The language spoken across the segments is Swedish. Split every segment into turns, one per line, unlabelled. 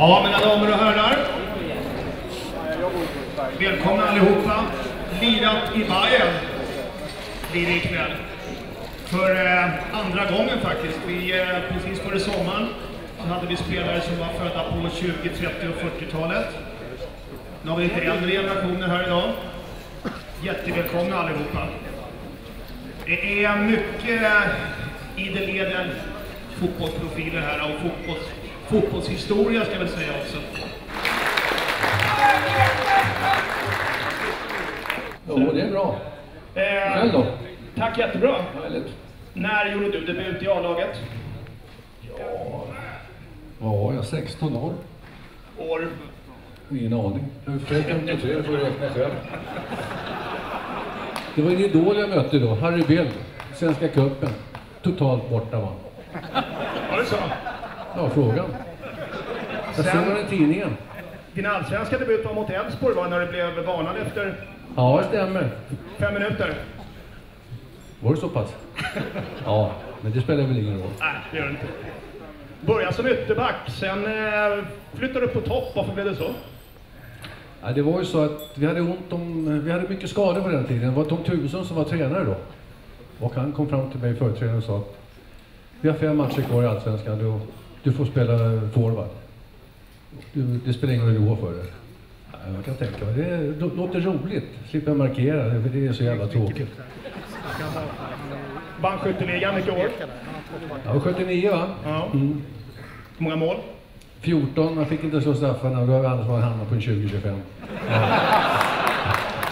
Ja, mina damer och herrar. Välkomna allihopa. Lirat i Bayern blir det ikväll. För eh, andra gången faktiskt. Vi, eh, precis före sommaren så hade vi spelare som var födda på 20, 30 och 40-talet. Nu har vi lite äldre generationer här idag. Jättevälkomna allihopa. Det är mycket eh, idel edel fotbollsprofiler här och fotbolls, fotbollshistoria ska jag väl säga också.
Jo, det är bra.
Eh,
Själv då?
tack jättebra.
Härligt.
När gjorde du debut i A-laget?
Vad var jag? 16 år?
År?
Ingen aning. Jag är född 53, får du räkna själv. Det var en idol jag mötte då, Harry Bill, Svenska cupen. Totalt borta var han.
Var det så?
Ja, frågan. Jag såg den i tidningen.
Din allsvenska debut var mot Elfsborg va, när du blev varnad efter
Ja, det stämmer.
fem minuter?
Var det så pass? Ja, men det spelar väl ingen roll.
Nej, det gör det inte. Började som ytterback, sen eh, flyttade du på topp. Varför blev det så?
Ja, det var ju så att vi hade ont om, vi hade mycket skador på den tiden. Det var Tom Tuvesson som var tränare då. Och han kom fram till mig, företrädaren, och sa att vi har fem matcher kvar i Allsvenskan, du, du får spela forward. Du, det spelar ingen roll det för. Ja, jag kan tänka mig, det lå- låter roligt. Slipper markera, för det är så jävla tråkigt.
Vann skytteligan mycket år.
Var 79 va?
Ja.
Mm.
Hur många mål?
14, man fick inte slå straffarna då hade Andersson hamnat på en 20-25. Ja.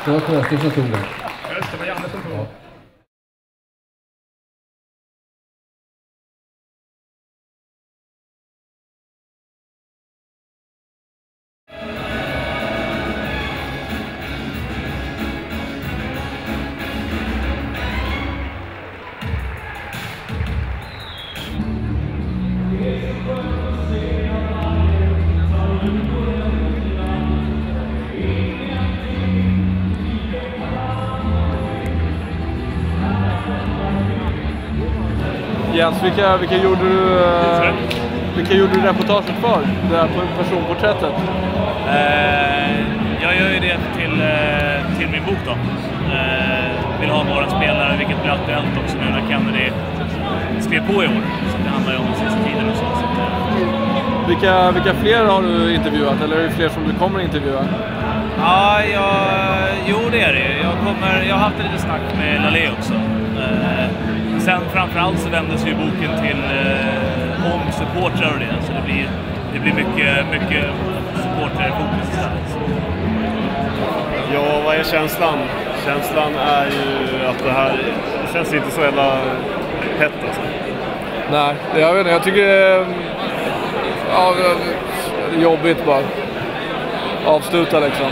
Det var Sjöström som tog den.
Just det, var Janne som tog.
Ja.
Vilka, vilka gjorde du eh, vilka gjorde du reportaget för? Det här personporträttet?
Eh, jag gör ju det till, eh, till min bok då. Eh, vill ha några spelare, vilket blir aktuellt också nu när Kennedy skrev på i år. Så det handlar ju om sista tiden och så. så att, eh,
Vilka, vilka fler har du intervjuat? Eller är det fler som du kommer intervjua?
Ja, jag, jo det är det. Jag, kommer, jag har haft lite snack med Lalé också. Eh, sen framförallt så vänder sig ju boken till eh, om supportrar och det. Så det blir, det blir mycket, mycket supporterfokus istället.
Ja, vad är känslan? Känslan är ju att det här det känns inte så jävla hett alltså.
Nej, jag vet inte. Jag tycker det är, ja, det är jobbigt bara. Avsluta liksom.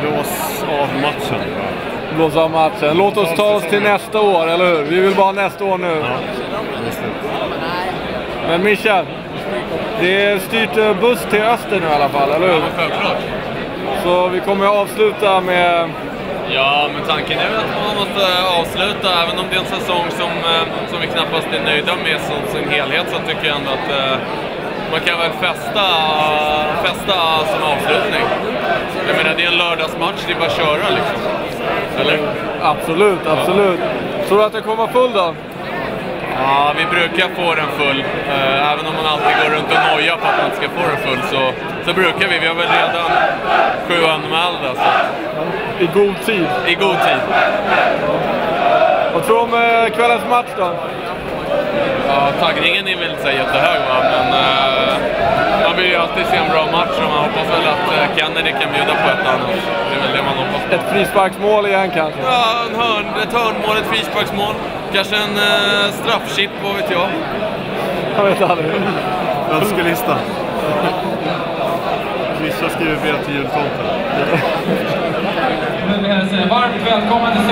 Blås av matchen.
Blåsa av matchen. Låt oss ta oss till nästa år, eller hur? Vi vill bara ha nästa år nu. Men Michel, det är styrt eh, buss till öster nu i alla fall, eller hur?
Självklart.
Så vi kommer att avsluta med...
Ja, men tanken är väl att man måste avsluta, även om det är en säsong som, eh, som vi knappast är nöjda med som, som helhet, så tycker jag ändå att eh, man kan väl festa, festa som avslutning. Jag menar, det är en lördagsmatch, det är bara att köra liksom. Eller?
Absolut, absolut. Tror du att den kommer vara full då?
Ja, vi brukar få den full. Eh, Även om man alltid går runt och nojar på att man ska få den full så, så brukar vi. Vi har väl redan sju anmälda. Så.
I god tid.
I god tid.
Vad tror du om eh, kvällens match då?
Ja, taggningen är väl inte jättehög va, men eh, man vill ju alltid se en bra match och man hoppas väl att eh, Kennedy kan bjuda på ett annat. Det är väl det man hoppas på.
Ett frisparksmål igen kanske?
Ja, en hörn, ett hörnmål, ett frisparksmål. Kanske en eh, straffchip, vad vet jag.
Jag vet aldrig.
Önskelista. Mischa skriver brev till jultomten.
Varmt välkommen till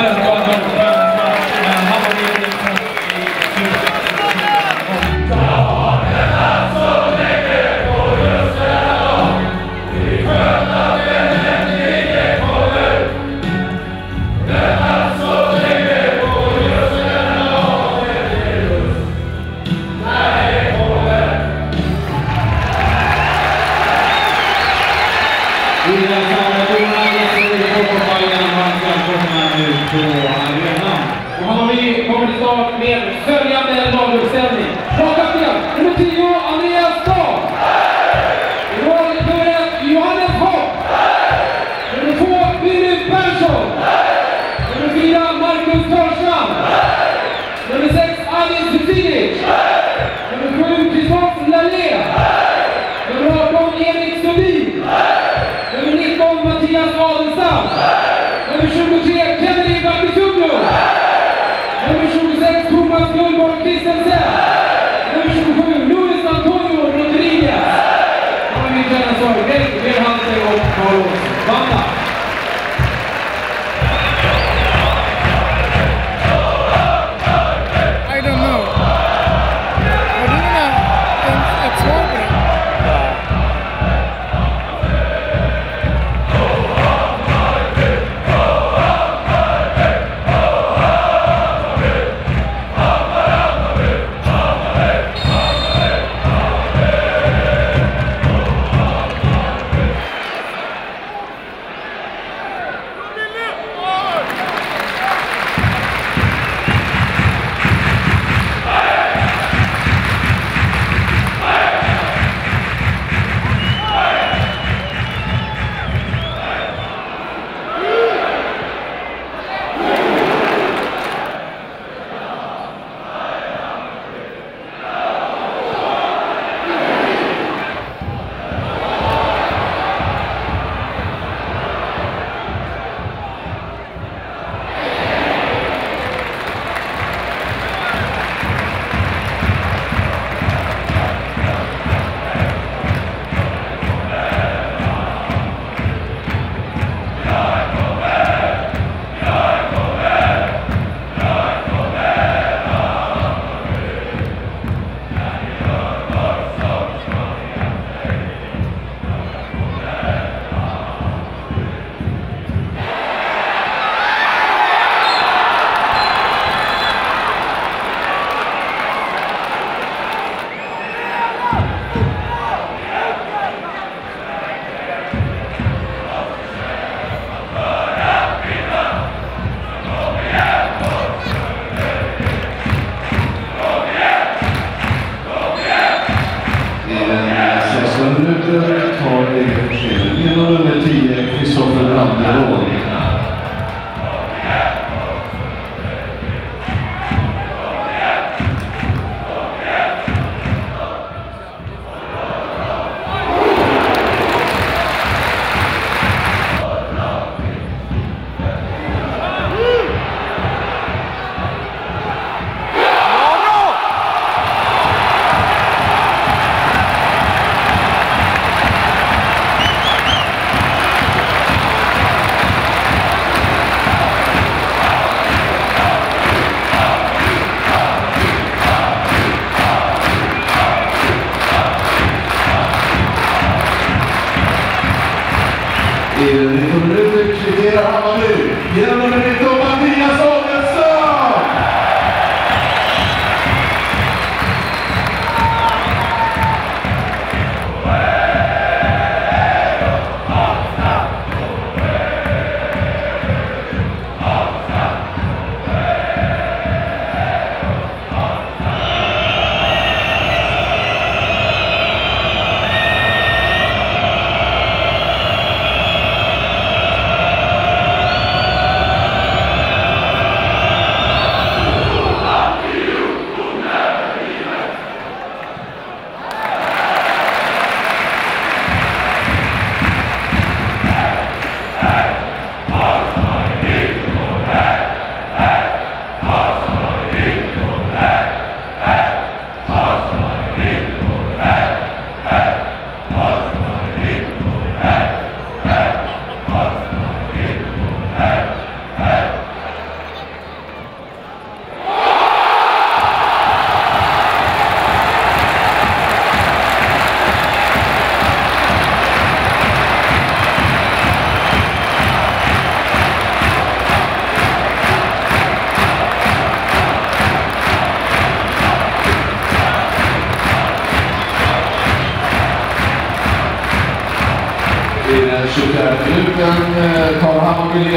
och Carlos Banda.
I
minuten eh, tar Hammarby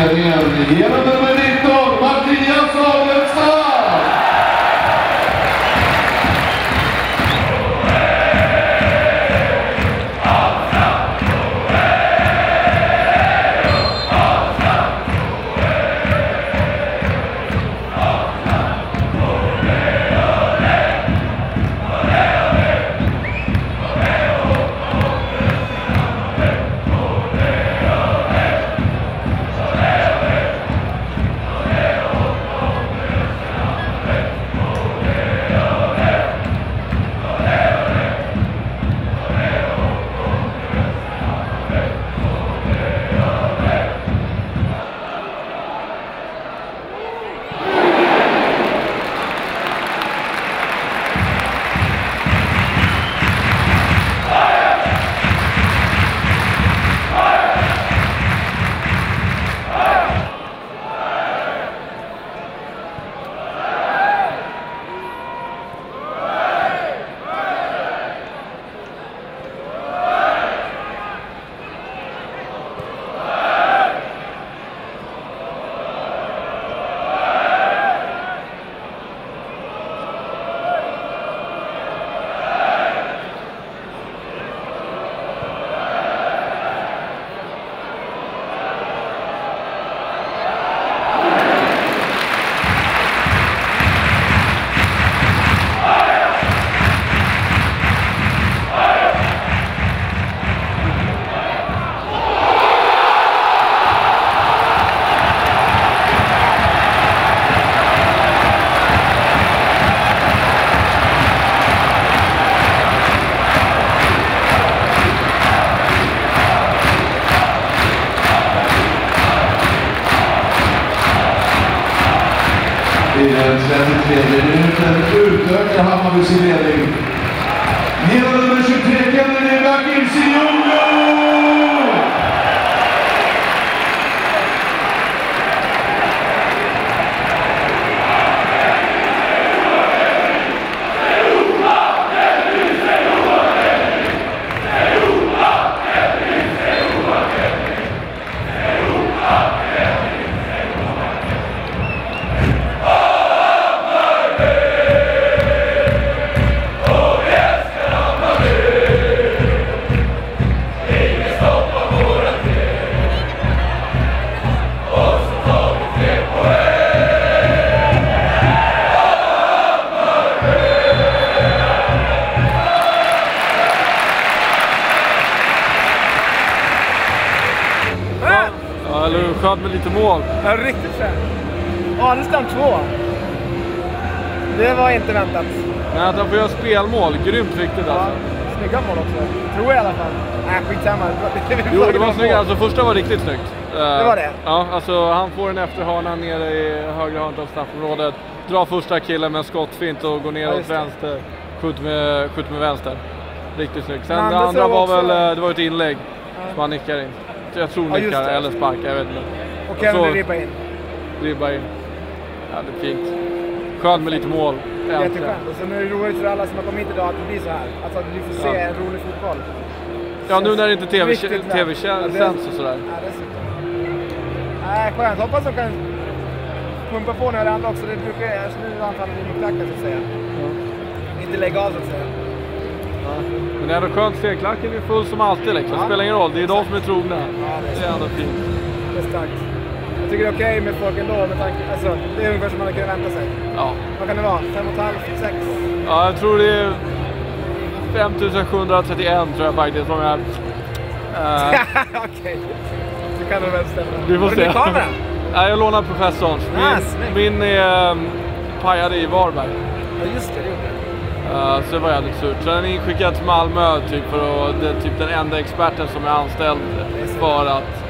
33 minuten utökar Hammarby sin ledning. Genom
Ja? Skönt med lite mål.
Ja, riktigt fränt. Adelstam 2. Det var inte väntat.
Men att han får göra spelmål, grymt viktigt alltså.
Snygga mål också. Tror jag i alla fall. Nej, skitsamma. Det var-
Jo, det var snyggt. Alltså första var riktigt snyggt. Eh,
Det var det?
Ja, alltså han får en efterhörna nere i högra hörnet av straffområdet. Drar första killen med en skottfint och går ner
Ja,
åt vänster. Skjuter med, skjuter med vänster. Riktigt snyggt. Sen det andra var
också-
väl, eh, det var ett inlägg som han nickar in. Jag tror
Ja,
nickar
det.
eller sparkar, jag vet inte.
Och Kevin
så-
ribba in.
Ribba in. Ja, det är fint. Skönt med lite mål. Äntligen.
Jätteskönt. Och sen är det roligt för alla som har kommit idag att det blir så här. Alltså att vi får se
Ja.
en rolig fotboll.
Ja, nu när det inte TV. TV
Ja, det-
sänds och sådär.
Ja, dessutom. Nej, skönt. Hoppas de kan pumpa på några andra också. Det brukar alltså nu anfaller vi med klacken så att säga. Inte lägga av så att säga.
Men det är ändå skönt, stegklacken är full som alltid liksom.
Ja.
Spelar ingen roll, det är de som är trogna.
det är
det är ändå fint.
Det är starkt. Jag tycker det är okej med folk ändå med tanke, alltså det är ungefär som man hade kunnat vänta sig.
Ja.
Vad kan det vara? Fem och ett halvt, sex?
Ja, jag tror det är 5731 tror jag faktiskt som är... Eh,
okej. Det kan det väl stämma.
vi får
Har du
se.
ny kamera?
Nej, jag lånar professorns.
Ah,
Min,
snyggt.
min är um, pajade i Varberg.
Ja just det, det gjorde det.
Eh, så det var jävligt surt. Så den är inskickad till Malmö typ för att, det är typ den enda experten som är anställd för att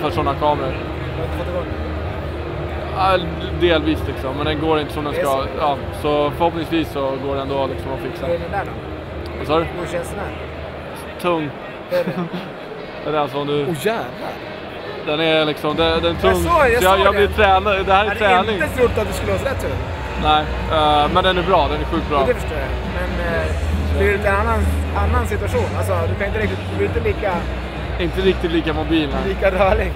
för sådana kameror.
Har du inte fått igång den?
Ja, delvis liksom, men den går inte som den ska.
så.
Ja, så förhoppningsvis så går det ändå liksom att fixa.
Hur är den där då?
Vad sa du?
Hur känns den här?
Tung.
Det är det.
Det är den som du...
Åh jävlar!
Den är liksom, den, den är tung.
Jag såg- jag
Så jag, jag blir
det.
tränad. Det här är
Jag
träning.
hade inte trott att du skulle ha så huvud.
Nej, eh, men den är bra. Den är sjukt bra.
Det förstår jag. Men eh, det är ju lite annan, annan situation. Alltså, du kan inte riktigt, du blir inte lika
Inte riktigt lika mobil. Nej.
Lika rörlig.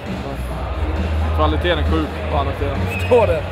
Kvaliteten är sjuk på andra sidan.
Förstår det.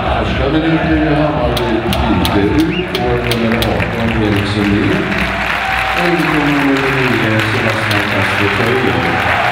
Första minuten i Hammarby byter ut vår nummer 18 Erik Sundin. Och in kommer nummer 9 Sebastian Castro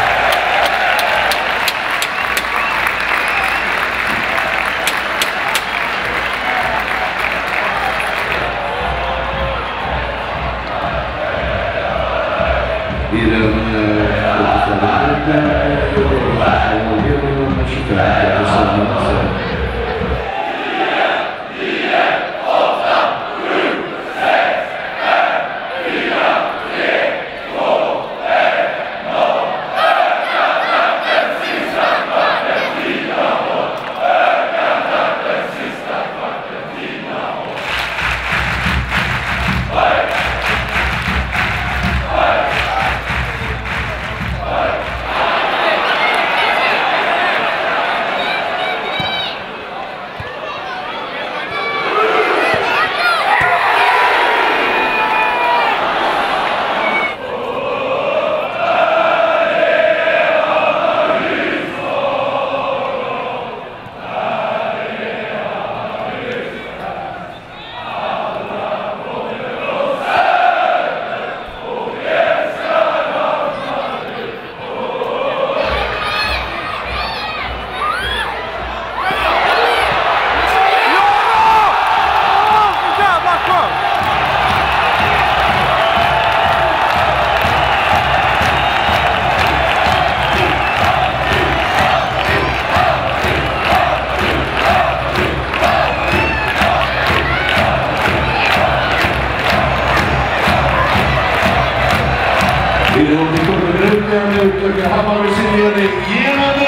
Við erum til komið raunlega með upptökja Hammarur sinni hérna en ég
er
að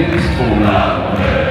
Williams con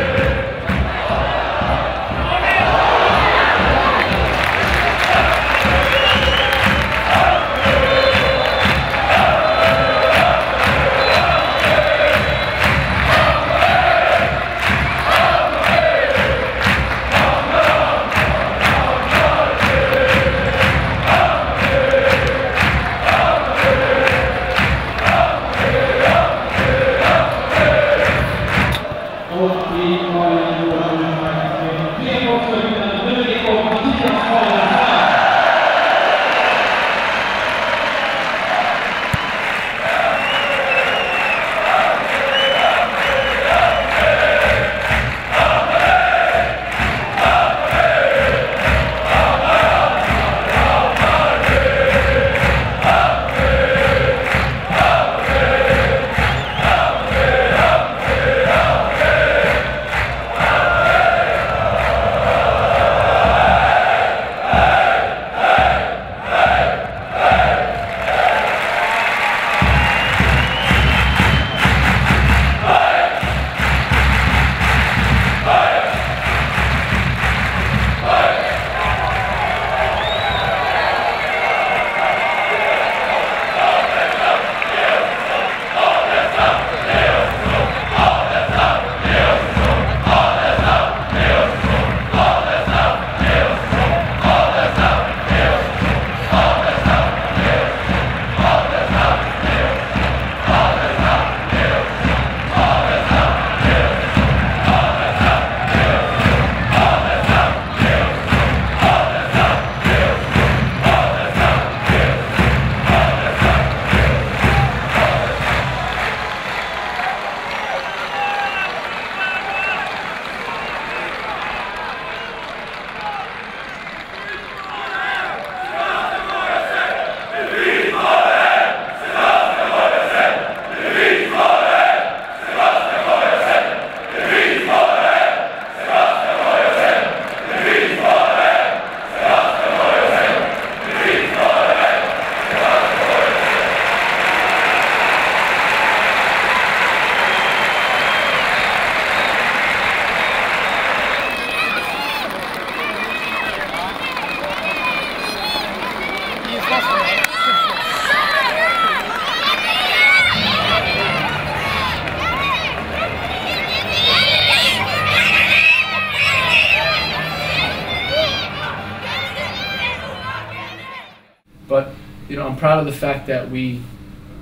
proud of the fact that we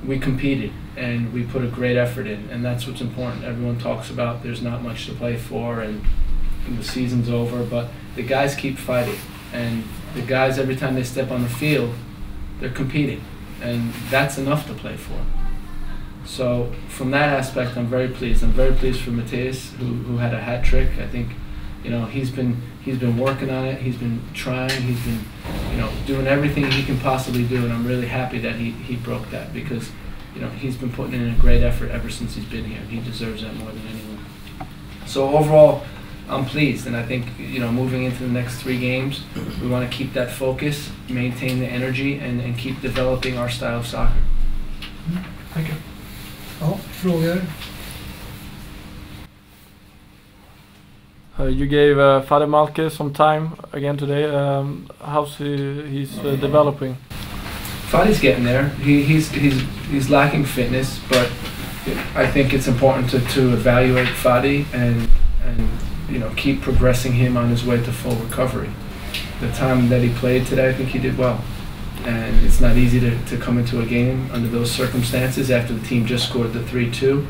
we competed and we put a great effort in, and that's what's important. Everyone talks about there's not much to play for and, and the season's over, but the guys keep fighting, and the guys every time they step on the field, they're competing, and that's enough to play for. So from that aspect, I'm very pleased. I'm very pleased for Mateus, who, who had a hat trick. I think, you know, he's been he's been working on it. He's been trying. He's been, you know, doing everything he can possibly do. And I'm really happy that he, he broke that because, you know, he's been putting in a great effort ever since he's been here. He deserves that more than anyone. So overall, I'm pleased, and I think you know moving into the next three games, we want to keep that focus, maintain the energy, and, and keep developing our style of soccer. Mm-hmm.
Thank you. Oh, ja, frågor?
You gave uh, Fader Malke some time again today. Um, how's he, he's uh, developing?
Fadi's getting there. He, he's he's he's lacking fitness, but I think it's important to, to evaluate Fadi and and you know keep progressing him on his way to full recovery. The time that he played today, I think he did well. And it's not easy to, to come into a game under those circumstances after the team just scored the 3-2,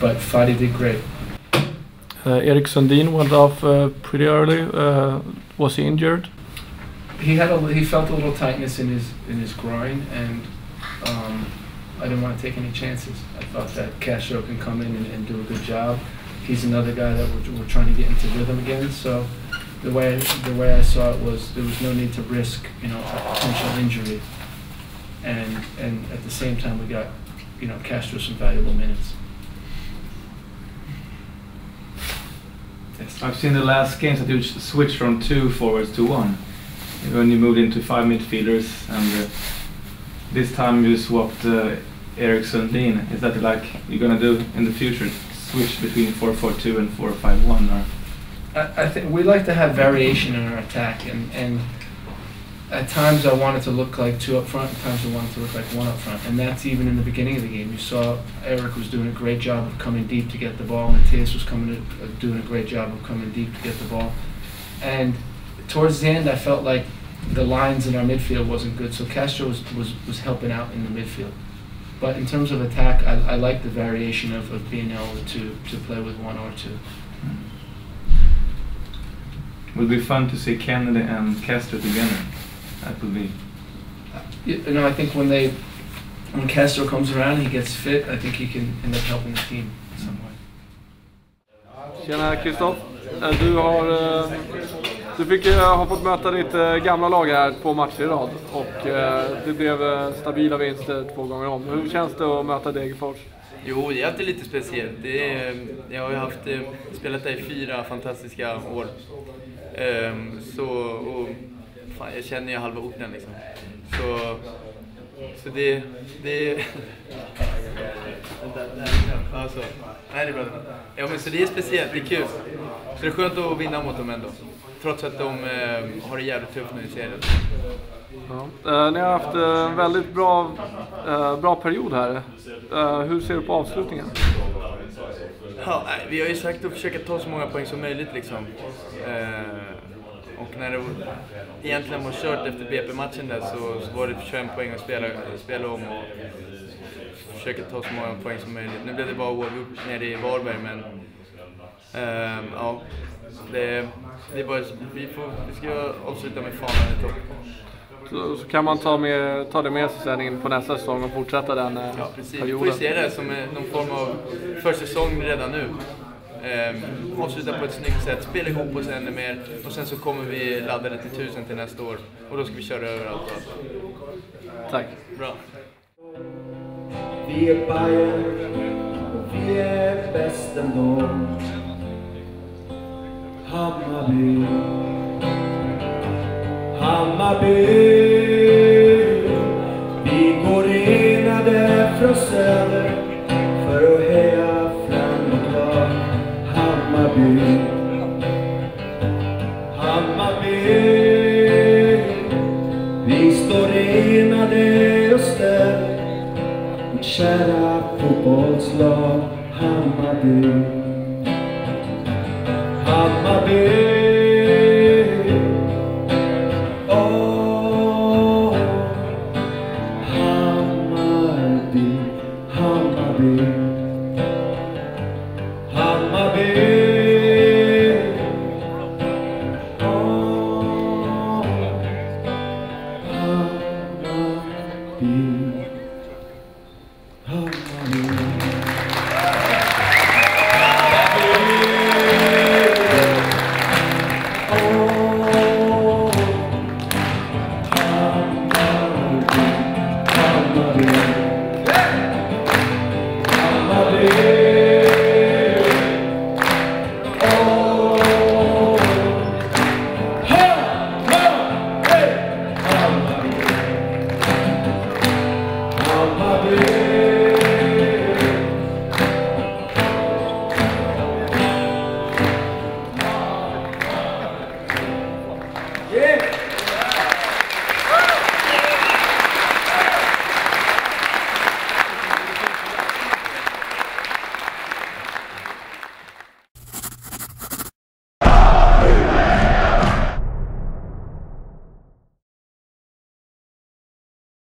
but Fadi did great.
Uh, Erik Sundin went off uh, pretty early. Uh, was he injured?
He had a, he felt a little tightness in his in his groin, and um, I didn't want to take any chances. I thought that Castro can come in and, and do a good job. He's another guy that we're, we're trying to get into rhythm again. So the way the way I saw it was there was no need to risk you know a potential injury, and and at the same time we got you know Castro some valuable minutes.
I've seen the last games that you switched from two forwards to one. When you moved into five midfielders, and uh, this time you swapped uh, Eric Sundin. Is that like you're gonna do in the future? Switch between 4-4-2 and 4-5-1, or?
I, I think we like to have variation in our attack, and, and at times I wanted to look like two up front, at times I wanted to look like one up front, and that's even in the beginning of the game. You saw Eric was doing a great job of coming deep to get the ball. Matthias was coming to, uh, doing a great job of coming deep to get the ball, and towards the end I felt like the lines in our midfield wasn't good, so Castro was, was, was helping out in the midfield. But in terms of attack, I, I like the variation of, of being able to, to play with one or two.
Would be fun to see Canada and Castro together. That would be.
You know, I think when they, when Castro comes around, he gets fit. I think he can end up helping the team in some way.
Tjena Kristoff. Eh, Du har eh, du fick eh, ha fått möta ditt gamla lag här två matcher i rad och det blev stabila vinster två gånger om. Hur känns det att möta Degerfors?
Jo, det är alltid lite speciellt. Det är, jag har ju haft, spelat där i fyra fantastiska år. Ehm, så, och fan, jag känner ju halva orten liksom. Så, så det... det alltså, nej, det är bra. Ja, men så det är speciellt, det är kul. Så det är skönt att vinna mot dem ändå. Trots att de eh, har det jävligt tufft nu i serien.
Ja. Eh, ni har haft eh, en väldigt bra, eh, bra period här. Eh, hur ser du på avslutningen?
Ja, vi har ju sagt att försöka ta så många poäng som möjligt liksom. Och när det egentligen var kört efter BP-matchen där så, så var det 21 poäng att spela, spela om och försöka ta så många poäng som möjligt. Nu blev det bara oavgjort nere i Varberg men eh, ja, det, det är bara, vi, får, vi ska avsluta med fanan i topp.
Så, så kan man ta, med, ta det med sig sen in på nästa säsong och fortsätta den eh,
Ja, precis. Vi får
perioden.
se det som eh, någon form av försäsong redan nu. Ehm, avsluta på ett snyggt sätt, spela ihop oss ännu mer och sen så kommer vi laddade till tusen till nästa år och då ska vi köra överallt. och allt.
Tack.
Bra.
Vi är Bayern och vi är bäst ändå. Hammarby. Hammarby.